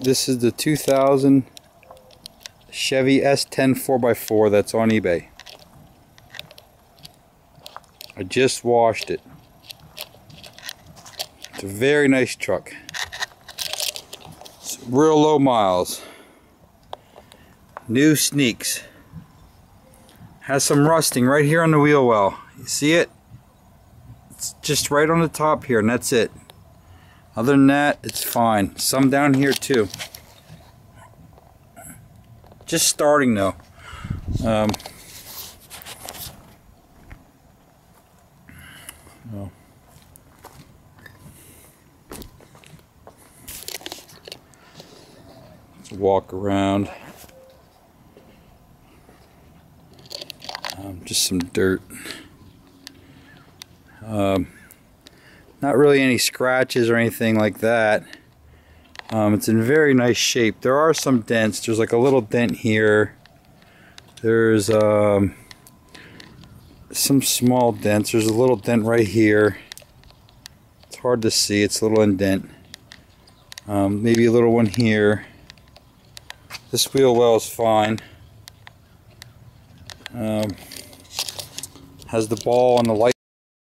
This is the 2000 Chevy S10 4x4 that's on eBay. I just washed it. It's a very nice truck. It's real low miles. New sneaks. Has some rusting right here on the wheel well. You see it? It's just right on the top here and that's it. Other than that, it's fine. Some down here too. Just starting though. Um. Let's walk around. Um, just some dirt. Um, not really any scratches or anything like that. Um, it's in very nice shape. There are some dents. There's like a little dent here. There's um, some small dents. There's a little dent right here. It's hard to see. It's a little indent. Um, maybe a little one here. This wheel well is fine. Um, has the ball and the light